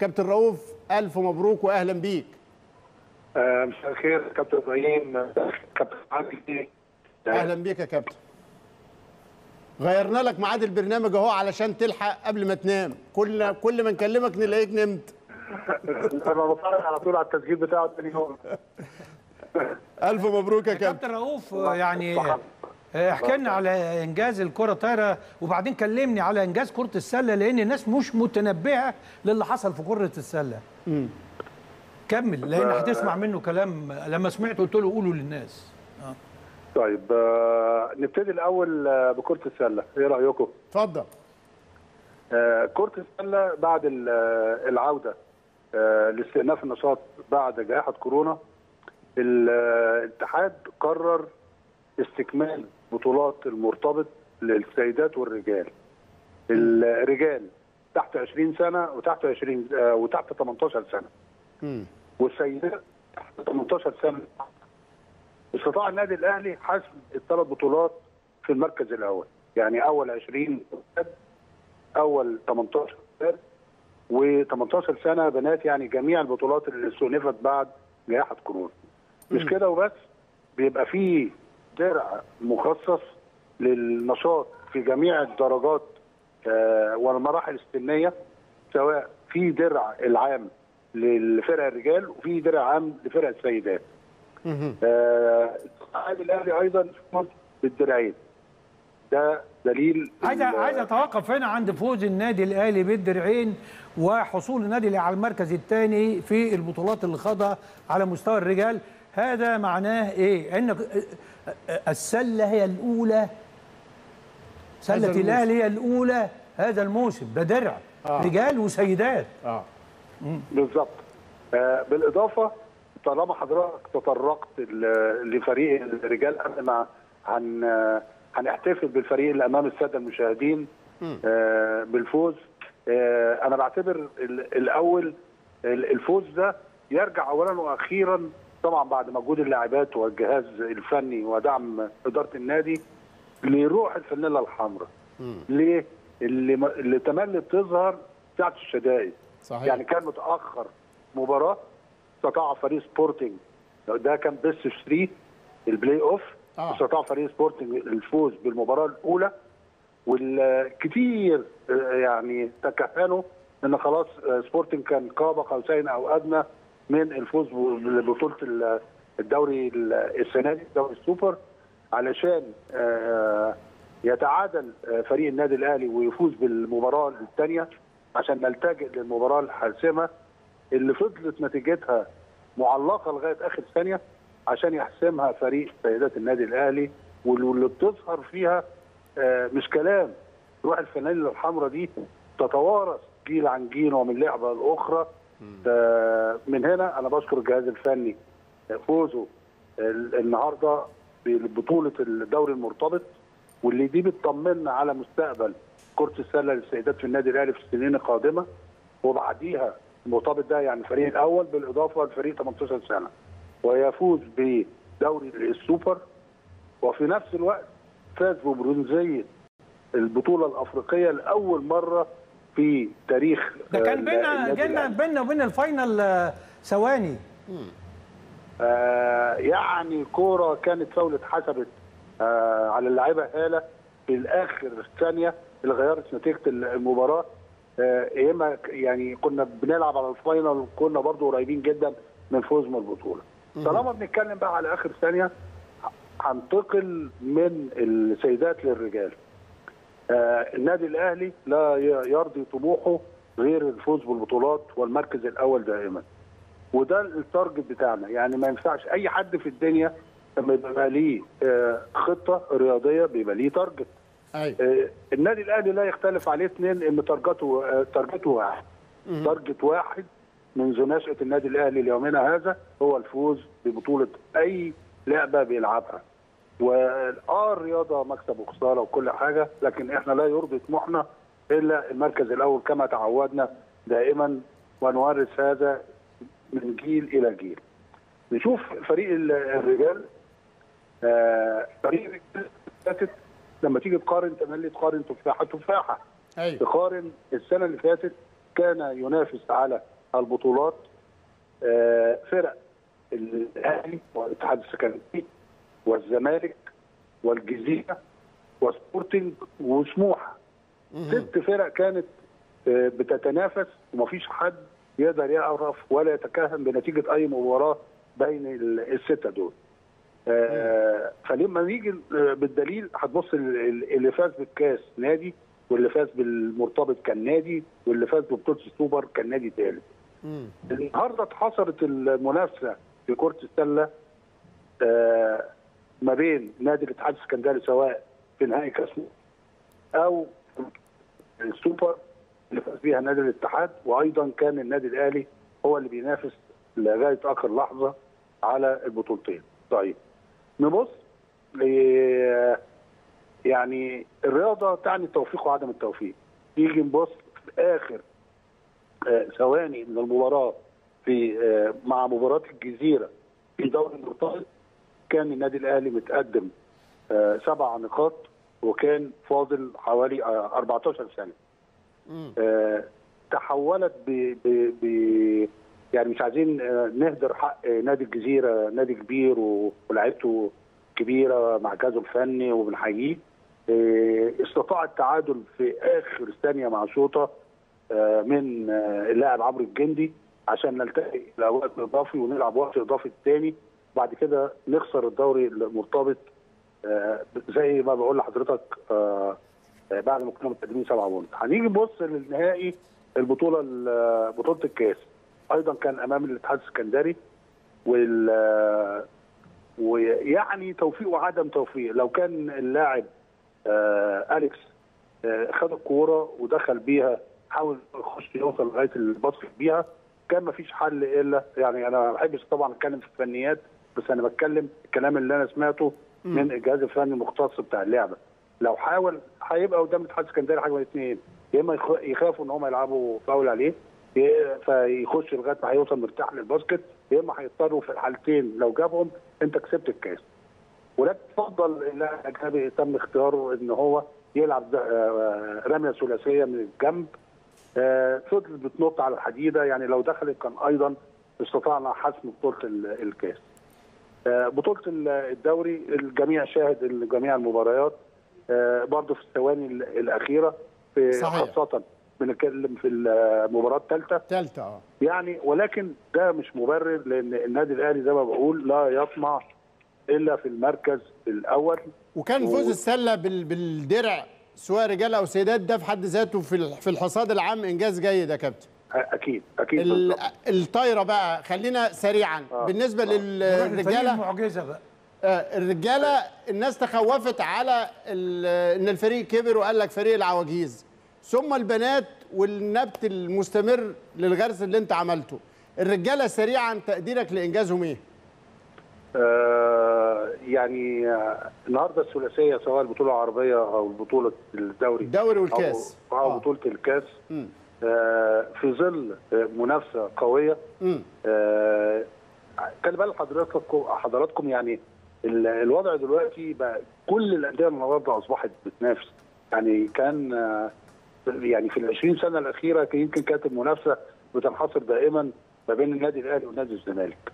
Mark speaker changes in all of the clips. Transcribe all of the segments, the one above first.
Speaker 1: كابتن رؤوف ألف مبروك واهلا بيك.
Speaker 2: آه، مساء الخير كابتن إبراهيم. كابتن عادل
Speaker 1: أهلا بيك يا كابتن. غيرنا لك ميعاد البرنامج أهو علشان تلحق قبل ما تنام. كل كل ما نكلمك نلاقيك نمت.
Speaker 2: أنا بتفرج على طول على التسجيل بتاعه تاني يوم.
Speaker 1: ألف مبروك يا كابتن
Speaker 3: كابتن. رؤوف يعني احكي لنا على إنجاز الكرة الطايره وبعدين كلمني على إنجاز كرة السلة لأن الناس مش متنبهة للي حصل في كرة السلة. كمل لأن هتسمع منه كلام لما سمعت قلت له قوله للناس.
Speaker 2: طيب آه، نبتدي الأول آه، بكرة السلة. إيه رأيكم؟
Speaker 1: اتفضل.
Speaker 2: آه، كرة السلة بعد ال- آه، العودة آه، لاستئناف النشاط بعد جائحة كورونا الاتحاد قرر استكمال بطولات المرتبط للسيدات والرجال. الرجال تحت 20 سنة وتحت 20 آه، وتحت 18
Speaker 1: سنة.
Speaker 2: والسيدات تحت 18 سنة. استطاع النادي الأهلي حسم الثلاث بطولات في المركز الأول. يعني أول 20 شباب، أول 18 شباب، و18 سنة بنات يعني جميع البطولات اللي استؤنفت بعد جائحة كورونا. مش كده وبس؟ بيبقى فيه درع مخصص للنشاط في جميع الدرجات آه، والمراحل السنية سواء في درع العام للفرق الرجال وفي درع عام لفرق السيدات. آه، النادي الأهلي أيضا بالدرعين. ده دليل
Speaker 3: عايز عايز أتوقف هنا عند فوز النادي الأهلي بالدرعين وحصول النادي على المركز الثاني في البطولات اللي خاضها على مستوى الرجال. هذا معناه إيه؟ ان السلة هي الأولى.
Speaker 1: سلة.
Speaker 3: الاهلي هي الأولى. هذا الموسم. ده درع.
Speaker 1: آه.
Speaker 3: رجال وسيدات.
Speaker 1: آه.
Speaker 2: بالظبط. آه، بالإضافة طالما حضرتك تطرقت لفريق الرجال قبل ما هن هنحتفل بالفريق اللي أمام السادة المشاهدين آه، بالفوز. آه، أنا بعتبر ال- الأول ال- الفوز ده يرجع اولا وأخيرا طبعا بعد مجهود اللاعبات والجهاز الفني ودعم إدارة النادي لروح الفانيلا الحمراء. ليه؟ اللي اللي تملي تظهر ساعه الشدائد.
Speaker 1: صحيح.
Speaker 2: يعني كان متأخر مباراة استطاع فريق سبورتنج. ده كان best 3 ال play off.
Speaker 1: آه.
Speaker 2: استطاع فريق سبورتنج الفوز بالمباراة الأولى. والكثير آه، يعني تكهنوا إن خلاص آه، سبورتنج كان قاب قوسين أو أدنى. من الفوز ببطولة ال- الدوري ال- السنة دي دوري السوبر علشان آه، يتعادل آه، فريق النادي الأهلي ويفوز بالمباراة الثانية عشان نلتجئ للمباراة الحاسمة اللي فضلت نتيجتها معلقة لغاية آخر ثانية عشان يحسمها فريق سيدات النادي الأهلي واللي بتظهر فيها آه، مش كلام. روح الفانيلا الحمراء دي تتوارث جيل عن جيل ومن لعبة لاخرى آه، من هنا أنا بشكر الجهاز الفني آه، فوزه ال- النهارده ببطولة الدوري المرتبط واللي دي بتطمنا على مستقبل كرة السلة للسيدات في النادي الأهلي في السنين القادمة وبعديها المرتبط ده يعني الفريق الأول بالإضافة لفريق 18 سنة ويفوز بدوري السوبر وفي نفس الوقت فاز ببرونزية البطولة الأفريقية لأول مرة في تاريخ
Speaker 3: ده كان بينا جينا. بينا وبين ال final آه، ثواني.
Speaker 2: آه يعني كورة كانت فاول اتحسبت آه على اللاعبه هالة في الآخر ثانية اللي غيرت نتيجة المباراة. آه يا إما يعني كنا بنلعب على ال final وكنا برضو قريبين جدا من فوز من البطولة. طالما بنتكلم بقى على آخر ثانية هنتقل من السيدات للرجال. النادي الأهلي لا يرضي طموحه غير الفوز بالبطولات والمركز الأول دائما. وده ال target بتاعنا. يعني ما ينفعش أي حد في الدنيا لما يبقى ليه آه، خطة رياضية بيبقى ليه
Speaker 1: target.
Speaker 2: آه، النادي الأهلي لا يختلف عليه اثنين إن target ه آه، target ه واحد. تارجت واحد منذ نشاه النادي الأهلي ليومنا هذا هو الفوز ببطولة أي لعبة بيلعبها. واه الرياضه مكسب وخسارة وكل حاجة لكن إحنا لا يرضي طموحنا إلا المركز الأول كما تعودنا دائما ونورث هذا من جيل إلى جيل. نشوف فريق ال- الرجال آه، فريق الرجال فاتت لما تيجي تقارن تملي تقارن تفاحة تفاحة
Speaker 1: أيوه
Speaker 2: تقارن السنة اللي فاتت كان ينافس على البطولات آه، فرق الأهلي والاتحاد السكندري والزمالك والجزيرة وسبورتنج وسموحة ست فرق كانت آه، بتتنافس ومفيش حد يقدر يعرف ولا يتكهن بنتيجة أي مباراة بين ال- الستة دول. آه، فلما نيجي آه، بالدليل هتبص ال- ال- اللي فاز بالكاس نادي واللي فاز بالمرتبط كان نادي واللي فاز ببطولة السوبر كان نادي ثالث. النهارده اتحصرت المنافسة في كرة السلة ما بين نادي الاتحاد السكندري سواء في نهائي كأس أو السوبر اللي فاز بيها نادي الاتحاد وأيضا كان النادي الأهلي هو اللي بينافس لغاية آخر لحظة على البطولتين. طيب نبص يعني الرياضة تعني التوفيق وعدم التوفيق. نيجي نبص في آخر آه، ثواني من المباراة في آه، مع مباراة الجزيرة في دوري المرتبط كان النادي الأهلي متقدم آه، سبع نقاط وكان فاضل حوالي آه، 14 سنة. آه، تحولت ب, ب, ب يعني مش عايزين آه، نهدر حق آه، نادي الجزيرة نادي كبير ولاعيبته كبيرة مع جهازه الفني وبنحييه. آه، استطاع التعادل في آخر ثانية مع شوطة آه، من آه، اللاعب عمرو الجندي عشان نلتقي الوقت الاضافي ونلعب وقت إضافي الثاني. بعد كده نخسر الدوري المرتبط آه، زي ما بقول لحضرتك آه، آه، بعد ما كنا متقدمين سبعة بونت. هنيجي نبص للنهائي البطولة ال- بطولة الكاس. أيضا كان أمام الاتحاد السكندري وال ويعني توفيق وعدم توفيق. لو كان اللاعب أليكس خد الكورة ودخل بيها حاول يخش يوصل لغاية ال basket بيها كان ما فيش حل إلا يعني أنا ما بحبش طبعا أتكلم في الفنيات بس أنا بتكلم الكلام اللي أنا سمعته من الجهاز الفني المختص بتاع اللعبة. لو حاول هيبقى قدام الاتحاد السكندري حاجة من الاثنين يا إما يخ- يخافوا إن هم يلعبوا فاول عليه فيخش لغاية ما هيوصل مرتاح للباسكت يا إما هيضطروا في الحالتين. لو جابهم أنت كسبت الكاس. ولكن تفضل اللاعب الأجنبي تم اختياره إن هو يلعب ده- آه، رمية ثلاثية من الجنب. آه، فضلت بتنط على الحديدة. يعني لو دخلت كان أيضا استطعنا حسم بطولة ال- الكاس. آه، بطولة ال- الدوري الجميع شاهد جميع المباريات آه، برضه في الثواني ال- الأخيرة في
Speaker 1: صحيح.
Speaker 2: خاصة بنتكلم في المباراه الثالثة.
Speaker 1: ثالثه آه.
Speaker 2: يعني ولكن ده مش مبرر لأن النادي الأهلي زي ما بقول لا يطمع إلا في المركز الأول.
Speaker 1: وكان
Speaker 2: و-
Speaker 1: فوز السلة بال- بالدرع سواء رجال أو سيدات ده في حد ذاته في الحصاد العام إنجاز جيد يا كابتن. أكيد
Speaker 2: أكيد.
Speaker 1: الطايرة بقى خلينا سريعا. بالنسبة
Speaker 3: نروح للفريق
Speaker 1: للرجاله
Speaker 3: المعجزة بقى.
Speaker 1: آه، الرجالة الناس تخوفت على إن الفريق كبر وقال لك فريق العواجيز. ثم البنات والنبت المستمر للغرس اللي انت عملته. الرجالة سريعا تقديرك لإنجازهم إيه؟
Speaker 2: آه يعني آه، النهارده الثلاثية سواء البطولة العربية أو بطوله الدوري.
Speaker 1: الدوري والكاس.
Speaker 2: أو, أو
Speaker 1: آه.
Speaker 2: بطولة الكاس. آه في ظل آه، منافسة
Speaker 1: قوية.
Speaker 2: آه خلي بال حضراتكم حضراتكم يعني ال- الوضع دلوقتي بقى كل الأندية النهارده أصبحت بتنافس يعني كان آه، يعني في ال 20 سنة الأخيرة يمكن كانت المنافسة بتنحصر دائما ما بين النادي الأهلي ونادي الزمالك.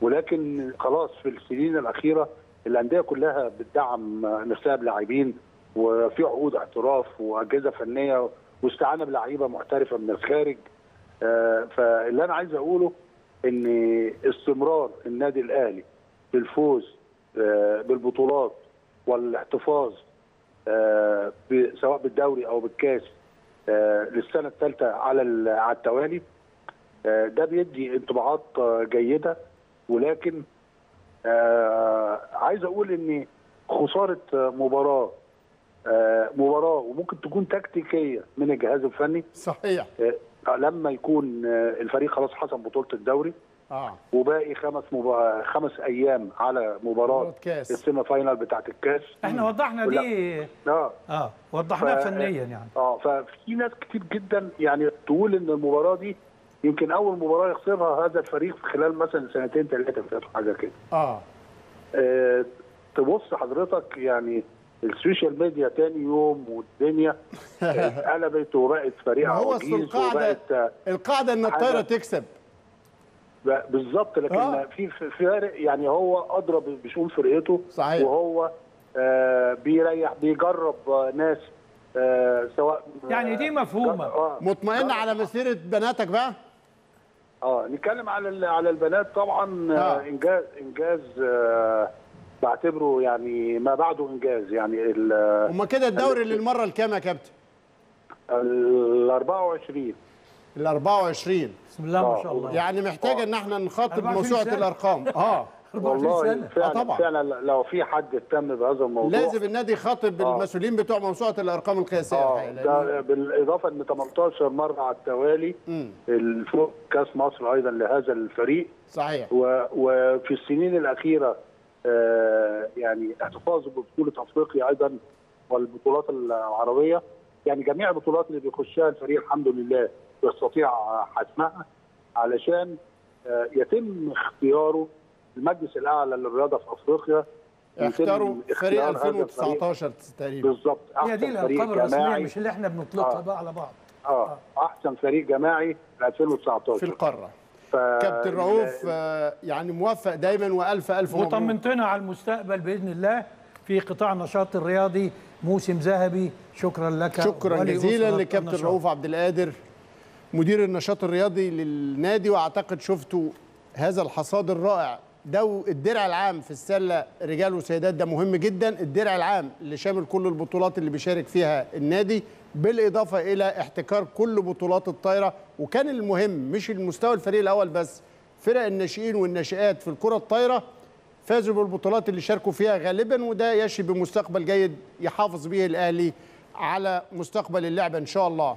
Speaker 2: ولكن خلاص في السنين الأخيرة الأندية كلها بتدعم نفسها بلاعبين وفي عقود احتراف وأجهزة فنية واستعانه بلعيبة محترفة من الخارج. آه، فاللي أنا عايز أقوله إن استمرار النادي الأهلي في الفوز آه، بالبطولات والاحتفاظ آه، سواء بالدوري أو بالكاس للسنة الثالثة على على التوالي ده بيدي انطباعات جيدة. ولكن عايز أقول إن خسارة مباراة مباراه وممكن تكون تكتيكية من الجهاز الفني.
Speaker 1: صحيح.
Speaker 2: آه، لما يكون آه، الفريق خلاص حسم بطولة الدوري.
Speaker 1: آه.
Speaker 2: وباقي خمس مبا... خمس أيام على
Speaker 1: مباراة. ال
Speaker 2: semi final بتاعت الكاس.
Speaker 3: إحنا وضحنا
Speaker 2: لا.
Speaker 3: دي.
Speaker 2: آه.
Speaker 3: آه وضحناها
Speaker 2: ف-
Speaker 3: فنيا يعني.
Speaker 2: آه ففي ناس كتير جدا يعني تقول إن المباراة دي يمكن أول مباراة يخسرها هذا الفريق في خلال مثلا سنتين ثلاثة فاتوا حاجة كده.
Speaker 1: آه.
Speaker 2: آه، تبص حضرتك يعني ال social media تاني يوم والدنيا اتقلبت وبقت فريق
Speaker 1: هو
Speaker 2: أصل
Speaker 1: القاعده
Speaker 2: آه،
Speaker 1: القاعدة إن
Speaker 2: الطايرة.
Speaker 1: تكسب
Speaker 2: ب- بالظبط لكن
Speaker 1: آه.
Speaker 2: في فارق يعني هو ادرى بشؤون فرقته
Speaker 1: صحيح.
Speaker 2: وهو آه بيريح بيجرب آه ناس آه سواء
Speaker 3: يعني دي مفهومة.
Speaker 2: آه
Speaker 1: مطمئن على مسيرة بناتك بقى
Speaker 2: آه نتكلم على ال- على البنات طبعا
Speaker 1: آه.
Speaker 2: آه. انجاز إنجاز آه بعتبره يعني ما بعده إنجاز يعني ال
Speaker 1: هما كده الدوري للمرة الكام يا كابتن؟
Speaker 2: ال 24
Speaker 1: ال 24
Speaker 3: بسم الله ما
Speaker 2: آه،
Speaker 3: شاء الله.
Speaker 1: يعني محتاجه إن إحنا نخاطب
Speaker 3: 24
Speaker 1: موسوعه. الأرقام. آه.
Speaker 3: 24
Speaker 2: والله
Speaker 3: سنة.
Speaker 2: فعلا
Speaker 1: طبعاً.
Speaker 2: فعلا لو في حد اهتم بهذا الموضوع.
Speaker 1: لازم النادي يخاطب
Speaker 2: آه.
Speaker 1: المسؤولين بتوع موسوعه الأرقام
Speaker 2: القياسية
Speaker 1: آه. لأن-
Speaker 2: ده بالإضافة إن 18 مره على التوالي. الفوز كأس مصر أيضا لهذا الفريق.
Speaker 1: صحيح.
Speaker 2: و- وفي السنين الأخيرة آه، يعني احتفاظه ببطولة أفريقيا أيضا والبطولات العربية. يعني جميع البطولات اللي بيخشها الفريق الحمد لله يستطيع حسمها علشان آه، يتم اختياره المجلس الأعلى للرياضة في أفريقيا.
Speaker 1: اختاروا فريق
Speaker 2: اختيار هذا الفريق
Speaker 1: 2019 تقريبا.
Speaker 2: بالظبط.
Speaker 3: هي دي الأرقام
Speaker 2: الرسمية
Speaker 3: مش اللي إحنا بنطلقها
Speaker 2: آه.
Speaker 3: بقى على بعض.
Speaker 2: آه. أحسن فريق جماعي في 2019
Speaker 1: في القارة.
Speaker 2: ف...
Speaker 1: كابتن رؤوف آه، يعني موفق دايما وألف ألف مبروك.
Speaker 3: وطمنتنا على المستقبل بإذن الله في قطاع النشاط الرياضي موسم ذهبي. شكرا لك
Speaker 1: شكرا جزيلا لكابتن. رؤوف عبد القادر مدير النشاط الرياضي للنادي وأعتقد شفتوا هذا الحصاد الرائع. ده الدرع العام في السلة رجال وسيدات ده مهم جدا. الدرع العام اللي شامل كل البطولات اللي بيشارك فيها النادي بالإضافة إلى احتكار كل بطولات الطايرة. وكان المهم مش المستوى الفريق الأول بس فرق الناشئين والناشئات في الكرة الطايرة. فازوا بالبطولات اللي شاركوا فيها غالبا وده يشي بمستقبل جيد يحافظ به الأهلي على مستقبل اللعبه إن شاء الله.